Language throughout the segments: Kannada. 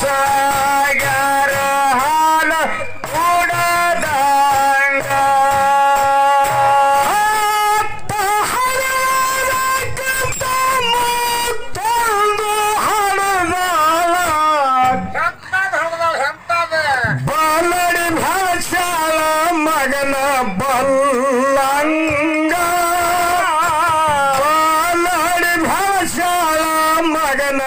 ಸಾಗರ ಹಾಲ ಕೂಡದಂಗ ಮುತ್ತೊಂದು ಭಾಷಾಳ ಮಗನ ಬಲ್ಲಂಗ. ಭಾಷಾಳ ಮಗನ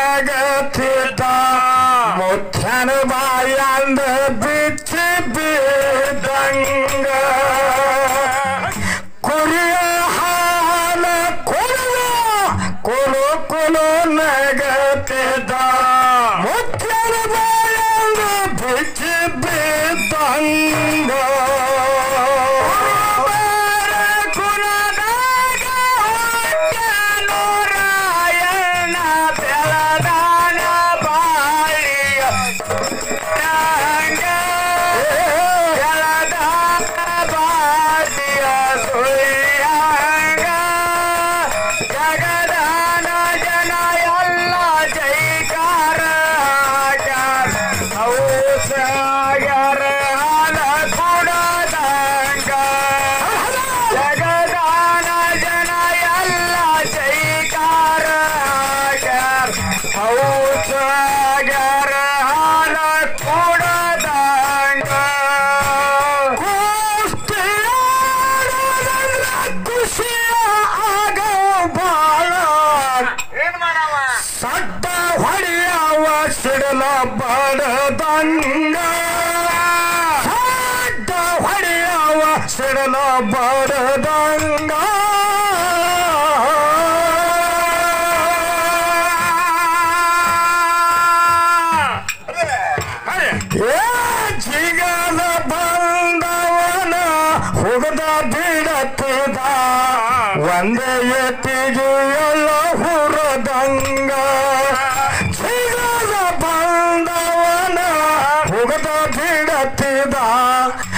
ജഗത്തിത മുത്തനുപായണ്ട് ಬಡ ತಂಗ ಸಾಟ ಹೊಡೆಯವ ಸಿಡಲ ಬಡದಂಗ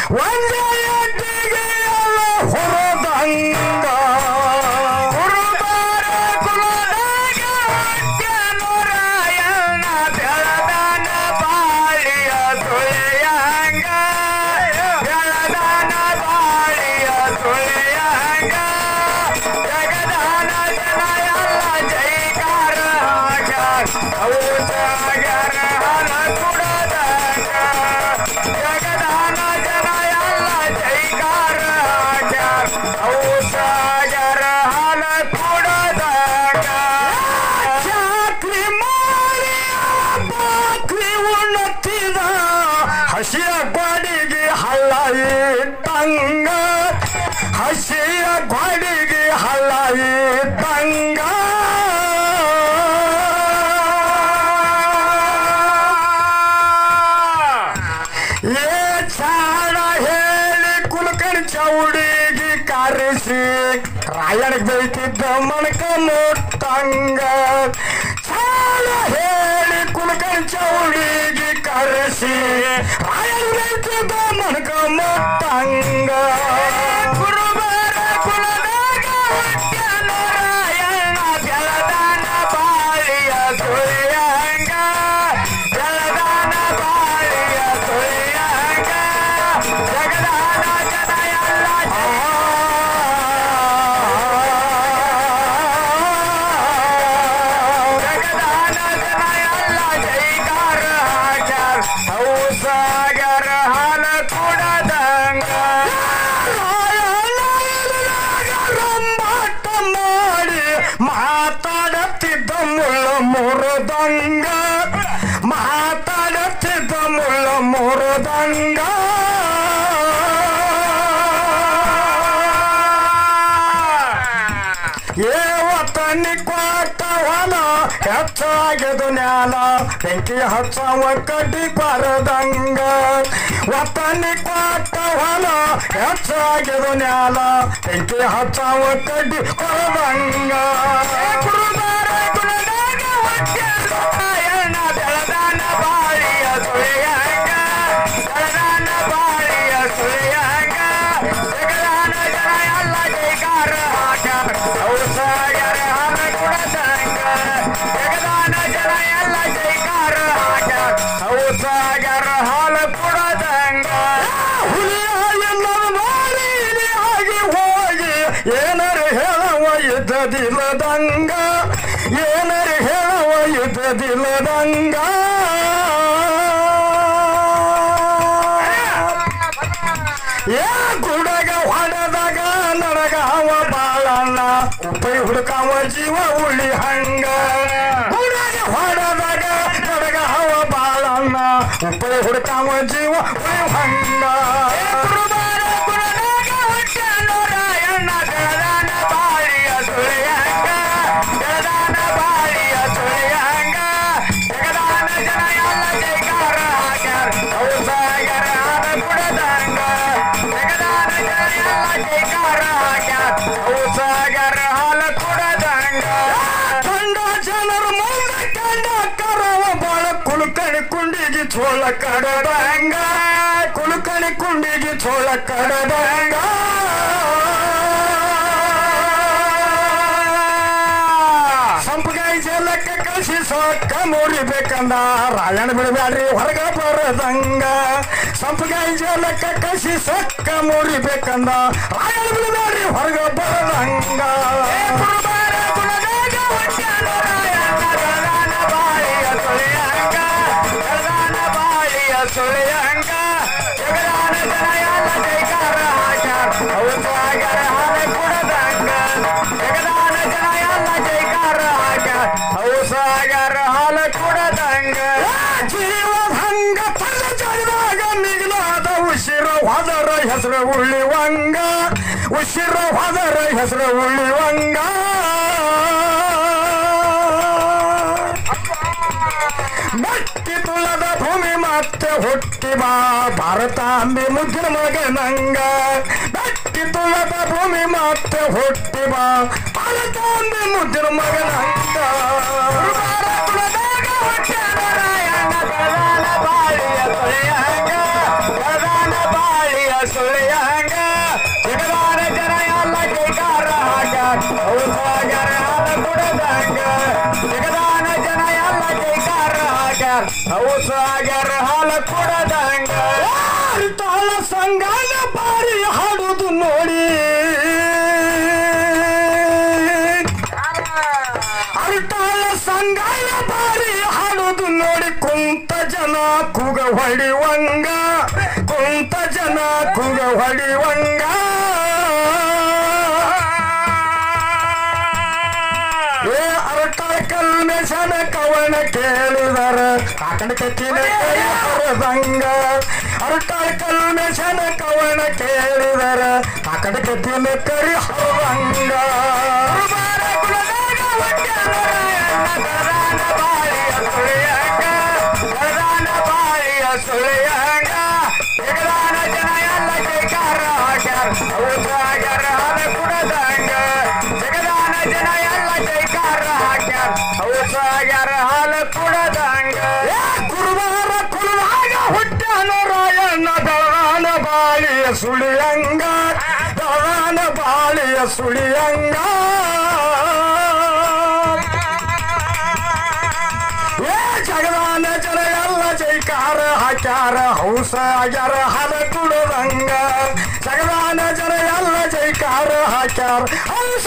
One day! ಹಂಗ ಸಾಲ ಹೇಳಿ ಕುಣಕನ್ ಚೌಡಿಗೆ ಕರೆಸಿ. ರಾಯಂಗ ಮನಕ ಮತ್ತಂಗ ಮಾತಾಡುತ್ತಿದ್ದ ಮುಳ್ಳ ಮುರುದಂಗ. ಮಾತಾಡುತ್ತಿದ್ದ ಮುಳ್ಳ ಮುರುದಂಗ. ಏವತ್ತನಿ ಕೊಟ್ಟವನ ಹೆಚ್ಚಾಗದು ನ್ಯಾಲ ಬೆಂಕಿ ಹಚ್ಚವ ಕಡಿ ಬರದಂಗ. ಒತ್ತನಿ ಕೊಟ್ಟ ಹೊಲ ಹೆಚ್ಚಾಗಿದು ನ್ಯಾಲ ಬೆಂಕಿ ಹಚ್ಚವ ಕಡ್ಡಿ ಬರದಂಗ ಗುರುದಾರ ಗುಣದಾಗ ಒಟ್ಟಾದ ಎಣ್ಣ ಬೆಳದಾನ ಬಾಳಿಯ ಸುಳಿಯಂಗ ಬೆಳದಾನ ಬಾಳಿಯ ಸುಳಿಯಂಗ ಜಗದಾನ ಜನ ಎಲ್ಲ ಜೈಕಾರ ಯುದ್ಧದಿಲ್ಲದಂಗ ಏನರೆ ಹೇಳುವ ಯುದ್ಧದಿಲ್ಲದಂಗ ಏ ಗುಡಗ ಹೊಡೆದಾಗ ನನಗ ಅವ ಬಾಳಣ್ಣ ಉಪೈ ಹುಡುಕಾವ ಜೀವ ಉಳಿ ಹಂಗ. ಗುಡಗ ಹೊಡೆದಾಗ ನನಗ ಅವ ಬಾಳಣ್ಣ ಉಪೈ ಹುಡುಕಾವ ಜೀವ ಉಳಿ ಹಂಗ. ಚೋಳ ಕಡದಂಗ ಕುಲುಕಣಿ ಕುಂಡಿಗೆ ಚೋಳ ಕಡದಂಗ ಸಂಪಗಾಯಿ ಜಲಕ್ಕ ಕಳಿಸಿ ಸೊಕ್ಕ ಮುರಿಬೇಕಂದ ರಾಯಣ ಬಿಡಬ್ಯಾಡ್ರಿ ಹೊರಗ ಬರದಂಗ ಸಂಪಗಾಯಿ ಜಲಕ್ಕ ಕಳಿಸಿ ಸೊಕ್ಕ ಮುರಿಬೇಕಂದ ರಾಯಣ ಬಿಡಬ್ಯಾಡ್ರಿ ಹೊರಗ ಬರದಂಗ ಜೀವಭಂಗ ತನ್ನ ಜಡಿದಾಗ ಮಿಗಿಲಾದ ಉಸಿರ ಹೊದರ ಹೆಸರು ಉಳಿವಂಗ ಉಸಿರ ಹೊದರ ಹೆಸರು ಉಳಿವಂಗ ಮಟ್ಟಿ ತುಳದ ಭೂಮಿ ಮತ್ತೆ ಹುಟ್ಟಿ ಬಾ. ಭಾರತಾಂಬಿ ಮುದ್ದಿನ ಮಗನಂಗ ಮಟ್ಟಿ ತುಳದ ಭೂಮಿ ಮತ್ತೆ ಹುಟ್ಟಿ ಬಾ. ಭಾರತಾಂಬಿ ಮುದ್ದಿನ ಮಗನಂಗ ಸುಳಿಯಂಗ ಪ್ರಧಾನ ಬಾಳಿಯ ಸುಳಿಯಂಗ ಜಗದಾನ ಜನ ಎಲ್ಲ ಜೈಕಾರ ಹಾಕ್ಯಾರ ಅವು ಸಾಗರ ಹಾಲ ಕುಡದಂಗ ಜಗದಾನ ಜನ ಎಲ್ಲ ಜೈಕಾರ ಹಾಕ್ಯಾರ ಅವು ಸಾಗರ ಹಾಲ ಕುಡದಂಗ ತಾಳ ಸಂಗಾನ ಹೊಡಿವಂಗ ಕುಂತ ಜನ ಕುಗ ಹೊಡಿವಂಗ ಏ ಅರಟಾಳ ಕಲ್ಮೆಸನ ಕವನ ಕೇಳಿದರ ಕಾಕಣ ಕತ್ತಿನ ಹರದಂಗ ಅರಟಾಳ ಕಲ್ಮೆಸನ ಕವನ ಕೇಳಿದರ ಕಾಕಣ ಕತ್ತಿನ ಕರಿ ಹರದಂಗ ಸುಳಿಯಂಗ ದಳಾನ ಬಾಳಿಯ ಸುಳಿಯಂಗ. ಏ ಜಗದಾನ ಜನ ಎಲ್ಲ ಜೈಕಾರ, ಹಾಕ್ಯಾರ, ಹೌಸ ಆಗ್ಯಾರ ಹಲ ಕುಡದಂಗ. ಜಗದಾನ ಜನ ಎಲ್ಲ ಜೈಕಾರ, ಹಾಕ್ಯಾರ, ಹೌಸ